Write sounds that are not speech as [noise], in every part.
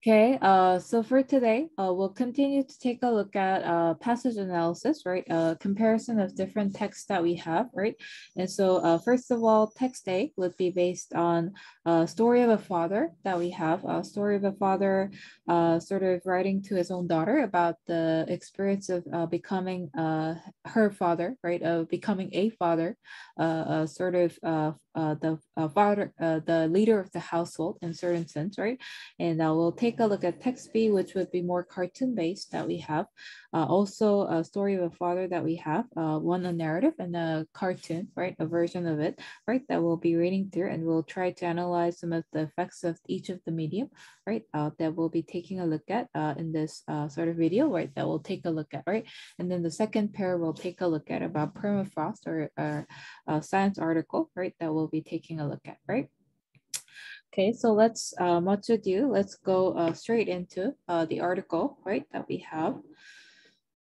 Okay, uh, so for today, uh, we'll continue to take a look at uh, passage analysis, right? A comparison of different texts that we have, right? And so uh, first of all, text A would be based on a story of a father that we have, a story of a father uh, sort of writing to his own daughter about the experience of uh, becoming uh, her father, right? Of becoming a father, uh, sort of uh, the uh, father, uh, the leader of the household in certain sense, right? And uh, we'll take a look at text B, which would be more cartoon based that we have. Uh, also a story of a father that we have, uh, one a narrative and a cartoon, right? A version of it, right? That we'll be reading through and we'll try to analyze some of the effects of each of the medium, right? Uh, that we'll be taking a look at uh, in this uh, sort of video, right? That we'll take a look at, right? And then the second pair we'll take a look at about permafrost or, or a science article, right? That we'll be taking a look at, right? Okay, so let's, uh, much ado, let's go uh, straight into uh, the article, right, that we have.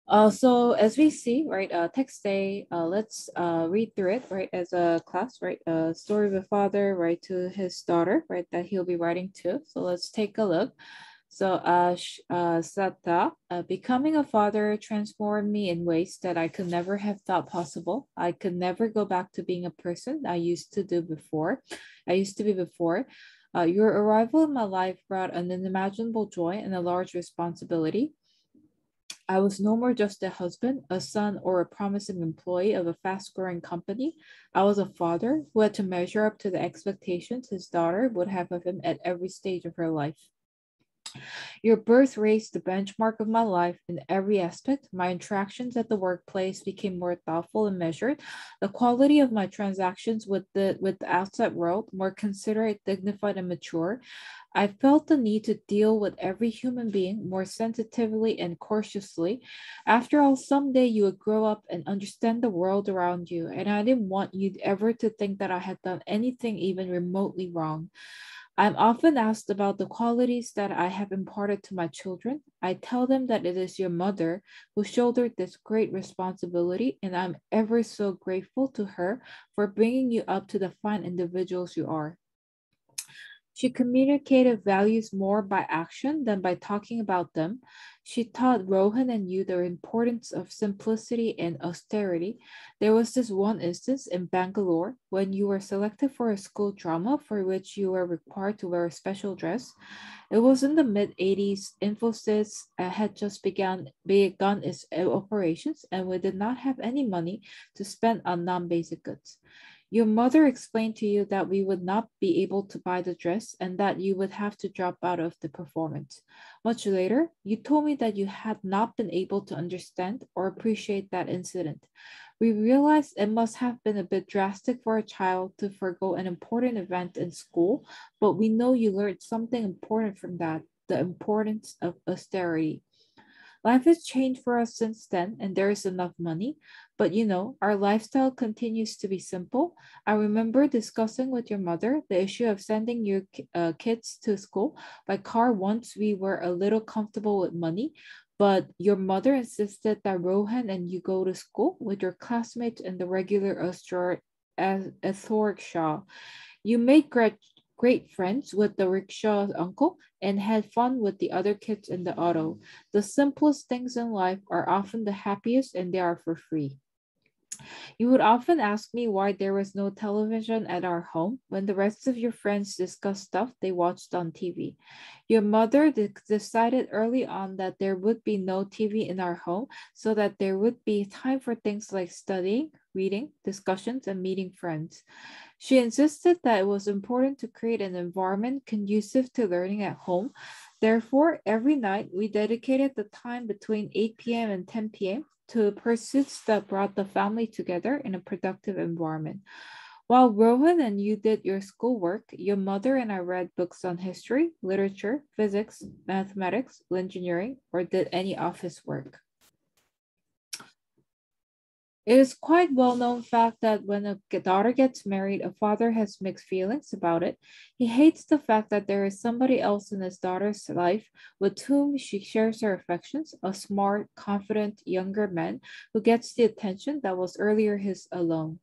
Uh, so as we see, right, uh, text A, uh, let's uh, read through it, right, as a class, right, a story of a father, right, to his daughter, right, that he'll be writing to. So let's take a look. So uh, uh, Sata, uh, becoming a father transformed me in ways that I could never have thought possible. I could never go back to being a person I used to do before. I used to be before. Uh, your arrival in my life brought an unimaginable joy and a large responsibility. I was no more just a husband, a son, or a promising employee of a fast growing company. I was a father who had to measure up to the expectations his daughter would have of him at every stage of her life. Your birth raised the benchmark of my life in every aspect. My interactions at the workplace became more thoughtful and measured. The quality of my transactions with the with the outside world more considerate, dignified, and mature. I felt the need to deal with every human being more sensitively and cautiously. After all, someday you would grow up and understand the world around you, and I didn't want you ever to think that I had done anything even remotely wrong. I'm often asked about the qualities that I have imparted to my children. I tell them that it is your mother who shouldered this great responsibility, and I'm ever so grateful to her for bringing you up to the fine individuals you are. She communicated values more by action than by talking about them. She taught Rohan and you the importance of simplicity and austerity. There was this one instance in Bangalore when you were selected for a school drama for which you were required to wear a special dress. It was in the mid 80s. Infosys uh, had just begun, begun its operations, and we did not have any money to spend on non basic goods. Your mother explained to you that we would not be able to buy the dress and that you would have to drop out of the performance. Much later, you told me that you had not been able to understand or appreciate that incident. We realized it must have been a bit drastic for a child to forego an important event in school, but we know you learned something important from that the importance of austerity. Life has changed for us since then, and there is enough money. But you know, our lifestyle continues to be simple. I remember discussing with your mother the issue of sending your uh, kids to school by car once we were a little comfortable with money. But your mother insisted that Rohan and you go to school with your classmates in the regular Astro Ethoric Shaw. You made great great friends with the rickshaw uncle and had fun with the other kids in the auto. The simplest things in life are often the happiest and they are for free. You would often ask me why there was no television at our home when the rest of your friends discussed stuff they watched on TV. Your mother de- decided early on that there would be no TV in our home so that there would be time for things like studying, reading, discussions, and meeting friends. She insisted that it was important to create an environment conducive to learning at home. Therefore, every night we dedicated the time between 8 p.m. and 10 p.m. to pursuits that brought the family together in a productive environment. While Rohan and you did your schoolwork, your mother and I read books on history, literature, physics, mathematics, engineering, or did any office work. It is quite well known fact that when a daughter gets married, a father has mixed feelings about it. He hates the fact that there is somebody else in his daughter's life with whom she shares her affections, a smart, confident younger man who gets the attention that was earlier his alone.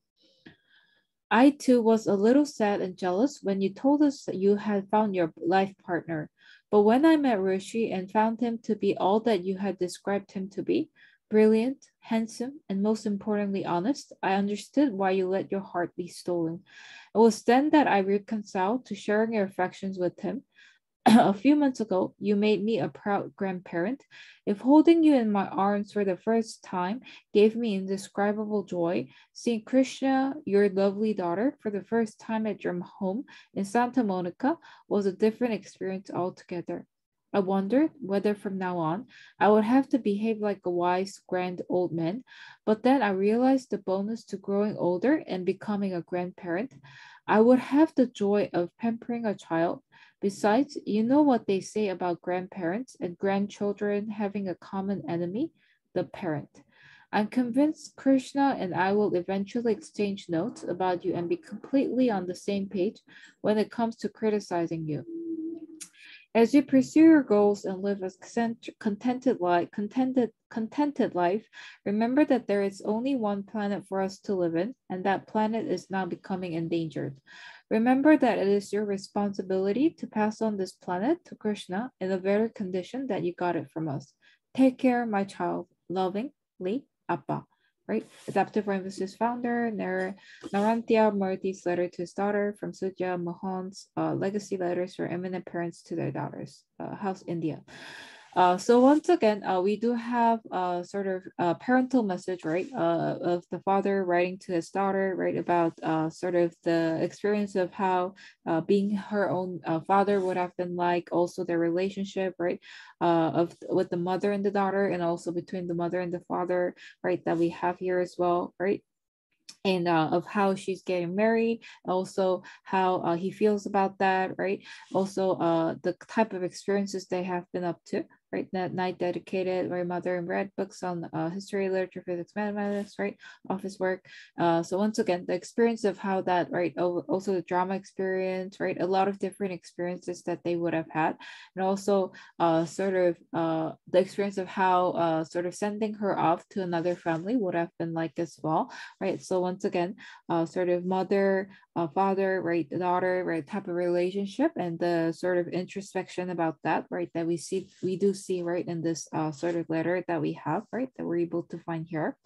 I too was a little sad and jealous when you told us that you had found your life partner. But when I met Rishi and found him to be all that you had described him to be, brilliant, handsome, and most importantly, honest, I understood why you let your heart be stolen. It was then that I reconciled to sharing your affections with him [clears throat] a few months ago, you made me a proud grandparent. If holding you in my arms for the first time gave me indescribable joy, seeing Krishna, your lovely daughter, for the first time at your home in Santa Monica was a different experience altogether. I wondered whether from now on I would have to behave like a wise, grand old man, but then I realized the bonus to growing older and becoming a grandparent. I would have the joy of pampering a child Besides, you know what they say about grandparents and grandchildren having a common enemy, the parent. I'm convinced Krishna and I will eventually exchange notes about you and be completely on the same page when it comes to criticizing you. As you pursue your goals and live a contented life, contented, contented life, remember that there is only one planet for us to live in, and that planet is now becoming endangered. Remember that it is your responsibility to pass on this planet to Krishna in the very condition that you got it from us. Take care, my child. Lovingly, Appa. Right? Adaptive Infosys founder, Nar- Narayana Murthy's letter to his daughter from Sudha Menon's uh, legacy letters for eminent parents to their daughters, uh, House India. Uh, so once again, uh, we do have a sort of a parental message, right, uh, of the father writing to his daughter, right, about uh, sort of the experience of how uh, being her own uh, father would have been like, also their relationship, right, of with the mother and the daughter, and also between the mother and the father, right, that we have here as well, right? And uh, of how she's getting married also how uh, he feels about that right? Also uh, the type of experiences they have been up to right? That night dedicated my mother and read books on uh, history, literature, physics, mathematics, right? Office work. Uh, so once again, the experience of how that, right? Also the drama experience, right? A lot of different experiences that they would have had, and also uh, sort of uh, the experience of how uh, sort of sending her off to another family would have been like as well, right? So once again, uh, sort of mother, uh, father, right, daughter, right, type of relationship, and the sort of introspection about that, right? That we see, we do see right in this uh, sort of letter that we have, right, that we're able to find here.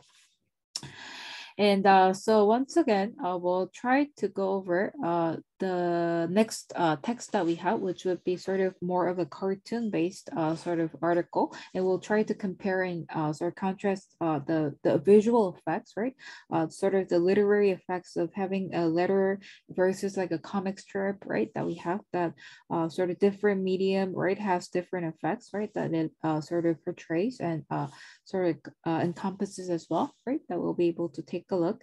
And uh, so once again, uh, we'll try to go over uh, the next uh, text that we have, which would be sort of more of a cartoon-based uh, sort of article, and we'll try to compare and uh, sort of contrast uh, the the visual effects, right? Uh, sort of the literary effects of having a letter versus like a comic strip, right? That we have that uh, sort of different medium, right? Has different effects, right? That it sort of portrays and sort of encompasses as well, right? That we'll be able to take a look.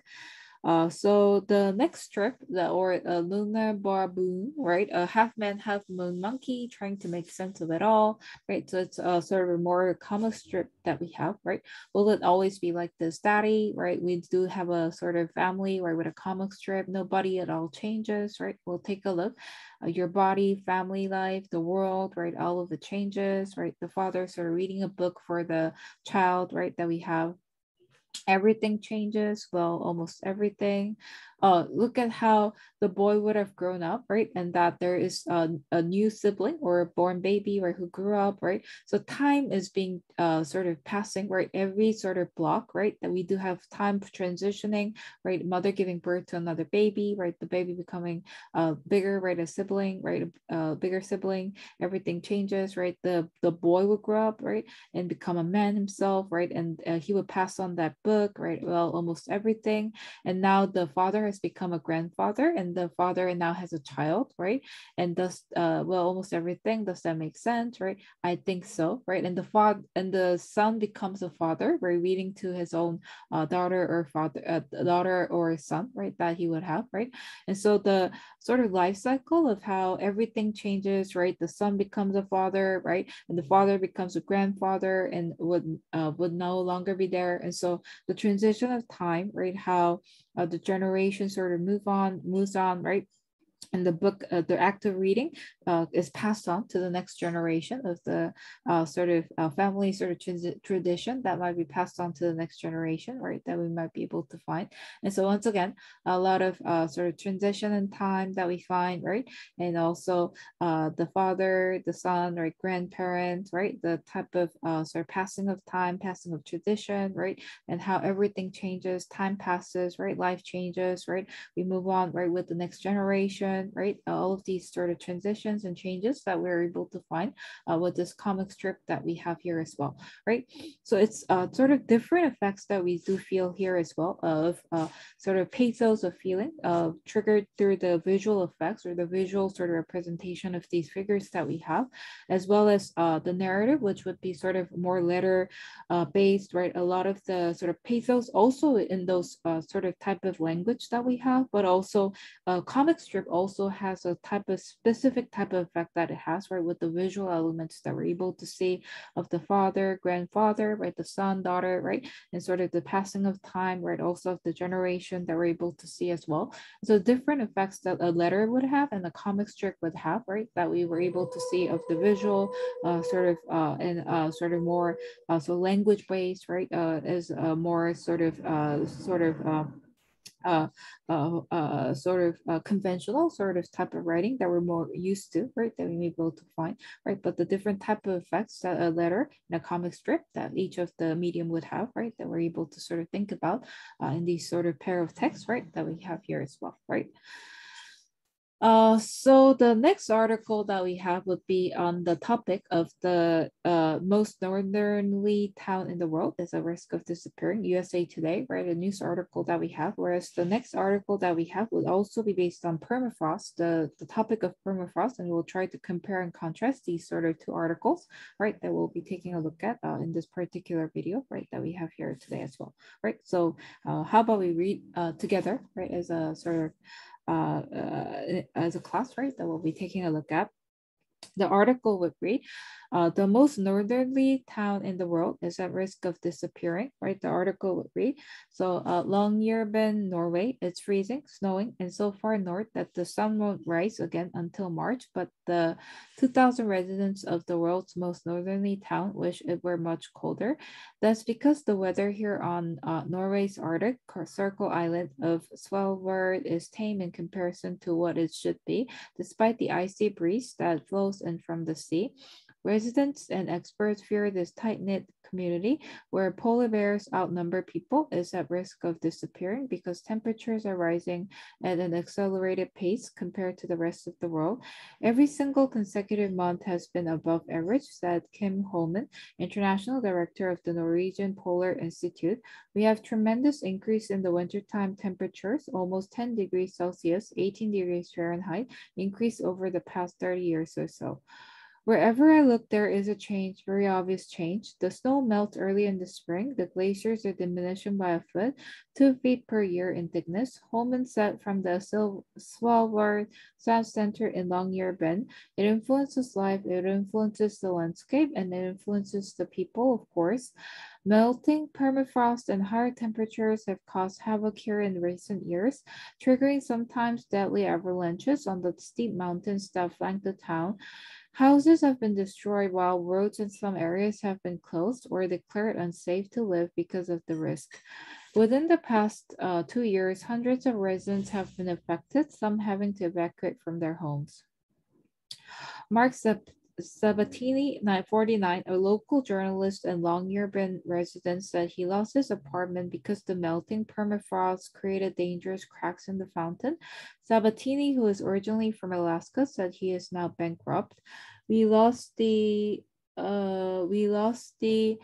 Uh, so the next strip, the or a Lunarbaboon, right? A half man, half moon monkey trying to make sense of it all, right? So it's a sort of a more comic strip that we have, right? Will it always be like this, daddy, right? We do have a sort of family, right, with a comic strip. Nobody at all changes, right? We'll take a look. Uh, your body, family life, the world, right? All of the changes, right? The father sort of reading a book for the child, right? That we have everything changes well almost everything uh, look at how the boy would have grown up, right? And that there is a, a new sibling or a born baby, right, who grew up, right? So time is being uh, sort of passing, right? Every sort of block, right? That we do have time transitioning, right? Mother giving birth to another baby, right? The baby becoming uh, bigger, right? A sibling, right? A, bigger sibling. Everything changes, right? The the boy would grow up, right, and become a man himself, right? And uh, he would pass on that book, right? Well, almost everything. And now the father has become a grandfather and the father now has a child, right? And does uh well almost everything. Does that make sense, right? I think so, right? And the father and the son becomes a father, right? Reading to his own uh, daughter or father, uh, daughter or son, right? That he would have, right? And so the sort of life cycle of how everything changes, right? The son becomes a father, right? And the father becomes a grandfather and would uh, would no longer be there. And so the transition of time, right? How uh, the generation sort of move on, moves on, right? And the book, uh, the act of reading uh, is passed on to the next generation of the uh, sort of uh, family sort of tradition that might be passed on to the next generation, right? That we might be able to find. And so once again, a lot of uh, sort of transition in time that we find, right? And also uh, the father, the son, right? Grandparents, right? The type of sort of passing of time, passing of tradition, right? And how everything changes, time passes, right? Life changes, right? We move on, right? With the next generation right? All of these sort of transitions and changes that we're able to find uh, with this comic strip that we have here as well, right? So it's uh, sort of different effects that we do feel here as well of uh, sort of pathos of feeling uh, triggered through the visual effects or the visual sort of representation of these figures that we have, as well as uh, the narrative, which would be sort of more letter uh, based, right? A lot of the sort of pathos also in those uh, sort of type of language that we have, but also uh, comic strip also also has a type of specific type of effect that it has, right? With the visual elements that we're able to see of the father, grandfather, right? The son, daughter, right? And sort of the passing of time, right? Also of the generation that we're able to see as well. So different effects that a letter would have and a comic strip would have, right? That we were able to see of the visual uh, sort of uh, and uh, sort of more uh, so language based, right? Uh, is uh, more sort of sort of uh, uh, uh, sort of uh, conventional sort of type of writing that we're more used to, right? That we may be able to find, right? But the different type of effects that a letter and a comic strip that each of the medium would have, right? That we're able to sort of think about uh, in these sort of pair of texts, right? That we have here as well, right? Uh, so the next article that we have would be on the topic of the uh, most northerly town in the world is a risk of disappearing, USA Today, right? A news article that we have. Whereas the next article that we have would also be based on permafrost, the, the topic of permafrost, and we'll try to compare and contrast these sort of two articles, right? That we'll be taking a look at uh, in this particular video, right? That we have here today as well, right? So uh, how about we read uh, together, right? As a sort of uh, uh, as a class, right, that we'll be taking a look at. The article would read, uh, the most northerly town in the world is at risk of disappearing, right? The article would read. So uh, Longyearbyen, Norway, it's freezing, snowing, and so far north that the sun won't rise again until March, but the 2,000 residents of the world's most northerly town wish it were much colder. That's because the weather here on uh, Norway's Arctic Circle Island of Svalbard is tame in comparison to what it should be, despite the icy breeze that flows in from the sea. Residents and experts fear this tight-knit community where polar bears outnumber people is at risk of disappearing because temperatures are rising at an accelerated pace compared to the rest of the world. Every single consecutive month has been above average, said Kim Holmen, International Director of the Norwegian Polar Institute. We have tremendous increase in the wintertime temperatures, almost 10 degrees Celsius, 18 degrees Fahrenheit, increase over the past 30 years or so. Wherever I look, there is a change, very obvious change. The snow melts early in the spring. The glaciers are diminishing by a foot, two feet per year in thickness. Holmen said from the Svalbard Science Center in Longyearbyen, it influences life, it influences the landscape, and it influences the people, of course. Melting permafrost and higher temperatures have caused havoc here in recent years, triggering sometimes deadly avalanches on the steep mountains that flank the town. Houses have been destroyed while roads in some areas have been closed or declared unsafe to live because of the risk. Within the past uh, two years, hundreds of residents have been affected, some having to evacuate from their homes. Mark Sabatini, 949, a local journalist and Longyearbyen resident, said he lost his apartment because the melting permafrost created dangerous cracks in the fountain. Sabatini, who is originally from Alaska, said he is now bankrupt. We lost the uh we lost the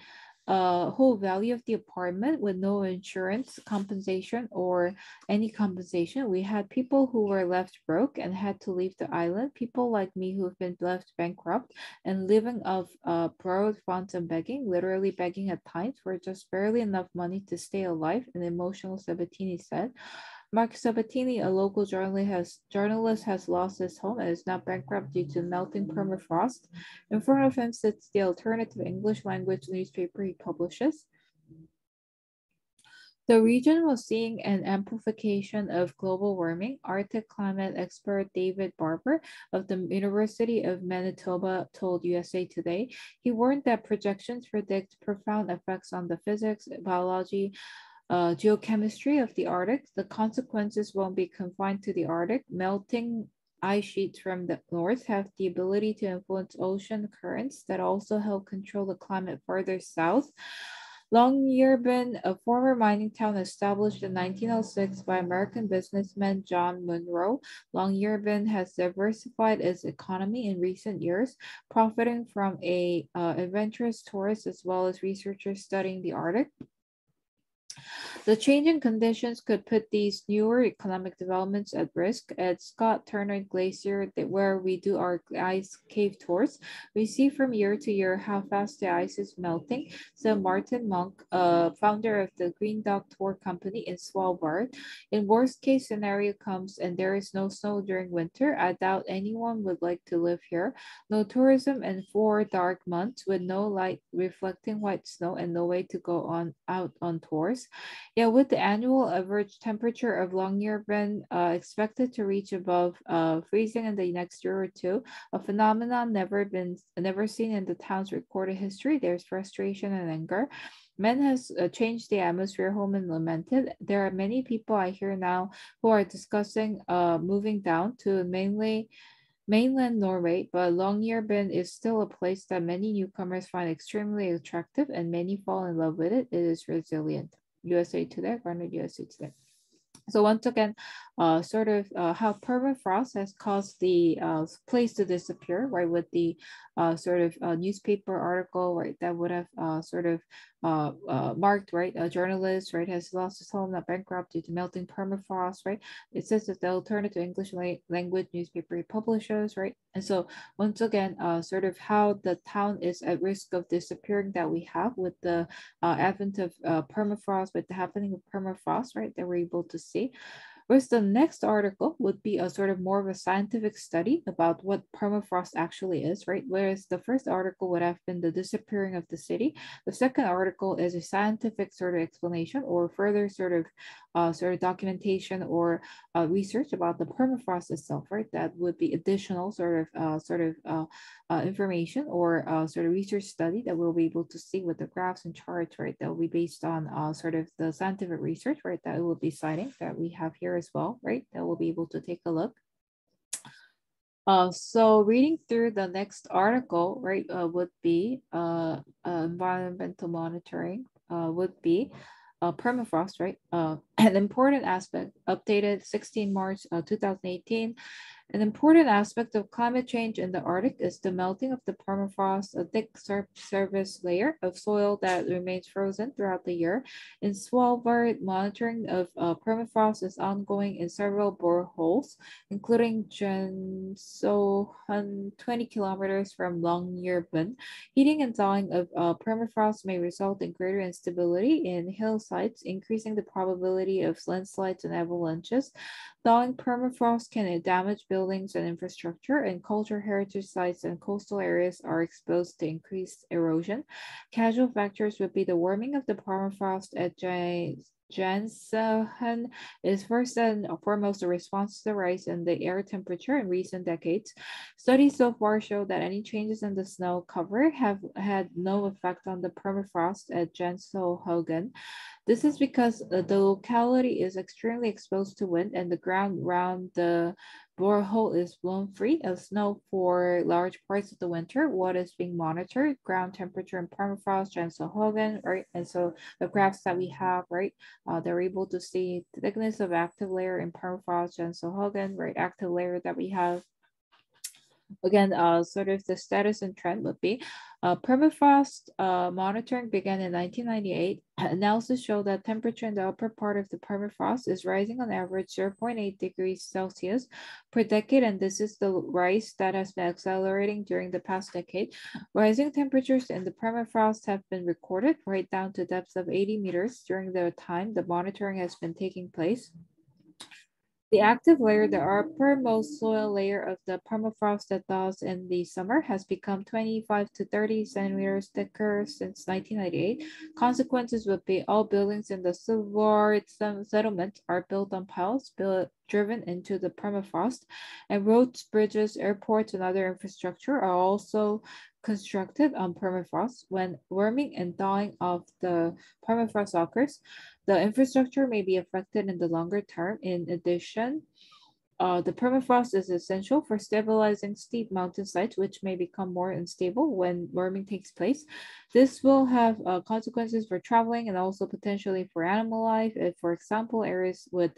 uh, whole value of the apartment with no insurance compensation or any compensation. We had people who were left broke and had to leave the island. People like me who've been left bankrupt and living off uh, borrowed funds and begging, literally begging at times for just barely enough money to stay alive, an emotional Sabatini said. Mark Sabatini, a local journalist has, journalist, has lost his home and is now bankrupt due to melting permafrost. In front of him sits the alternative English language newspaper he publishes. The region was seeing an amplification of global warming. Arctic climate expert David Barber of the University of Manitoba told USA Today. He warned that projections predict profound effects on the physics, biology, uh, geochemistry of the Arctic. The consequences won't be confined to the Arctic. Melting ice sheets from the north have the ability to influence ocean currents that also help control the climate further south. Longyearbyen, a former mining town established in 1906 by American businessman John Munro, Longyearbyen has diversified its economy in recent years, profiting from a uh, adventurous tourists as well as researchers studying the Arctic. The changing conditions could put these newer economic developments at risk. At Scott Turner Glacier, where we do our ice cave tours, we see from year to year how fast the ice is melting. So Martin Monk, uh, founder of the Green Dog Tour Company in Svalbard, in worst case scenario comes and there is no snow during winter, I doubt anyone would like to live here. No tourism and four dark months with no light reflecting white snow and no way to go on out on tours. Yeah, with the annual average temperature of Longyearbyen uh, expected to reach above uh, freezing in the next year or two, a phenomenon never been never seen in the town's recorded history. There's frustration and anger. Men has uh, changed the atmosphere Holmen lamented. There are many people I hear now who are discussing uh, moving down to mainly mainland Norway, but Longyearbyen is still a place that many newcomers find extremely attractive and many fall in love with it. It is resilient. USA Today, Gannett USA Today. So once again, uh, sort of uh, how permafrost has caused the uh, place to disappear, right? With the uh, sort of uh, newspaper article, right, that would have uh, sort of uh, uh, marked, right, a journalist, right, has lost his home, not bankrupt due to melting permafrost, right? It says that the alternative English language newspaper publishers, right? And so once again, uh, sort of how the town is at risk of disappearing that we have with the uh, advent of uh, permafrost, with the happening of permafrost, right, that we're able to see. Whereas the next article would be a sort of more of a scientific study about what permafrost actually is, right? Whereas the first article would have been the disappearing of the city. The second article is a scientific sort of explanation or further sort of uh, sort of documentation or uh, research about the permafrost itself, right? That would be additional sort of uh, sort of uh, uh, information or uh, sort of research study that we'll be able to see with the graphs and charts, right? That will be based on sort of the scientific research, right? That it will be citing that we have here as well, right? That we'll be able to take a look. Uh, so reading through the next article, right, uh, would be uh, environmental monitoring uh, would be uh, permafrost, right? Uh, an important aspect, updated 16 March uh, 2018, an important aspect of climate change in the Arctic is the melting of the permafrost, a thick surface layer of soil that remains frozen throughout the year. In Svalbard, monitoring of uh, permafrost is ongoing in several boreholes, including Janssonhaugen, 20 kilometers from Longyearbyen. Heating and thawing of uh, permafrost may result in greater instability in hillsides, increasing the probability of landslides and avalanches. Thawing permafrost can damage buildings and infrastructure, and cultural heritage sites and coastal areas are exposed to increased erosion. Casual factors would be the warming of the permafrost at Janssonhaugen is first and foremost a response to the rise in the air temperature in recent decades. Studies so far show that any changes in the snow cover have had no effect on the permafrost at Janssonhaugen. This is because uh, the locality is extremely exposed to wind and the ground around the borehole is blown free of snow for large parts of the winter. What is being monitored? Ground temperature and permafrost, Janssonhaugen, right? And so the graphs that we have, right, uh, they're able to see thickness of active layer in permafrost, Janssonhaugen, right? Active layer that we have again, uh, sort of the status and trend would be uh, permafrost uh, monitoring began in 1998. [clears throat] Analysis showed that temperature in the upper part of the permafrost is rising on average 0.8 degrees Celsius per decade, and this is the rise that has been accelerating during the past decade. Rising temperatures in the permafrost have been recorded right down to depths of 80 meters during the time the monitoring has been taking place. The active layer, the uppermost soil layer of the permafrost that thaws in the summer has become 25 to 30 centimeters thicker since 1998. Consequences would be all buildings in the Svalbard settlement are built on piles built, driven into the permafrost, and roads, bridges, airports, and other infrastructure are also constructed on permafrost. When warming and thawing of the permafrost occurs, the infrastructure may be affected in the longer term. In addition, uh, the permafrost is essential for stabilizing steep mountain sites, which may become more unstable when warming takes place. This will have uh, consequences for traveling and also potentially for animal life. If, for example, areas with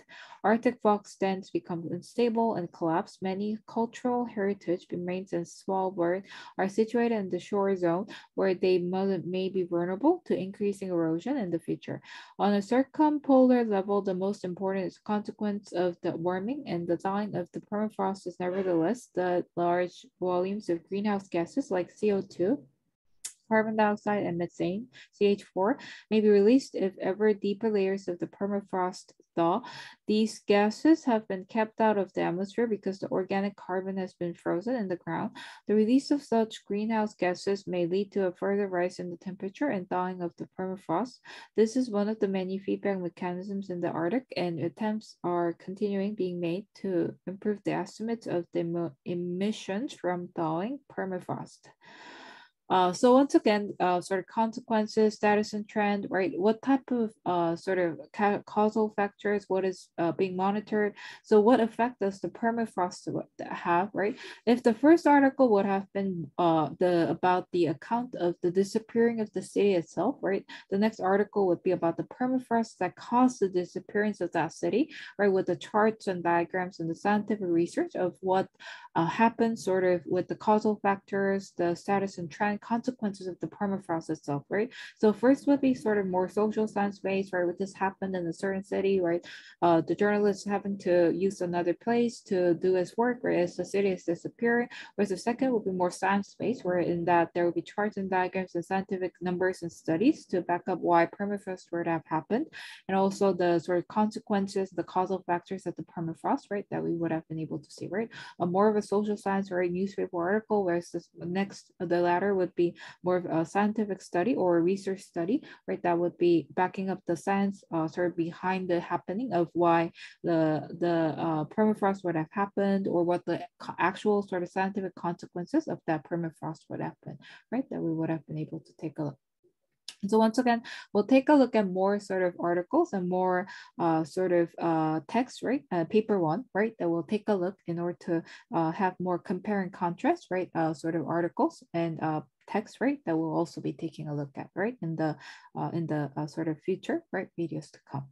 Arctic fox dens become unstable and collapse, many cultural heritage remains in Svalbard are situated in the shore zone where they may be vulnerable to increasing erosion in the future. On a circumpolar level, the most important consequence of the warming and the sign of the permafrost is nevertheless the large volumes of greenhouse gases like CO2 carbon dioxide and methane, CH4, may be released if ever deeper layers of the permafrost thaw. These gases have been kept out of the atmosphere because the organic carbon has been frozen in the ground. The release of such greenhouse gases may lead to a further rise in the temperature and thawing of the permafrost. This is one of the many feedback mechanisms in the Arctic, and attempts are continuing being made to improve the estimates of the emissions from thawing permafrost. Uh, so once again, uh, sort of consequences, status and trend, right? What type of uh, sort of ca causal factors, what is uh, being monitored? So what effect does the permafrost have, right? If the first article would have been uh, the about the account of the disappearing of the city itself, right? The next article would be about the permafrost that caused the disappearance of that city, right? With the charts and diagrams and the scientific research of what happens sort of with the causal factors, the status and trend consequences of the permafrost itself, right? So first would be sort of more social science based, right? What this happened in a certain city, right? Uh, the journalist having to use another place to do his work, right? As the city is disappearing. Whereas the second would be more science based, where in that there will be charts and diagrams and scientific numbers and studies to back up why permafrost would have happened, and also the sort of consequences, the causal factors of the permafrost, right? That we would have been able to see, right? A more of a social science or a newspaper article, whereas this next, the latter would would be more of a scientific study or a research study, right? That would be backing up the science uh, sort of behind the happening of why the, the uh, permafrost would have happened or what the actual sort of scientific consequences of that permafrost would happen, right? That we would have been able to take a look. So once again, we'll take a look at more sort of articles and more uh, sort of uh, text, right? Uh, paper one, right? That we'll take a look in order to uh, have more compare and contrast, right? Uh, sort of articles and uh, text, right? That we'll also be taking a look at, right? In the in the sort of future, right? Videos to come.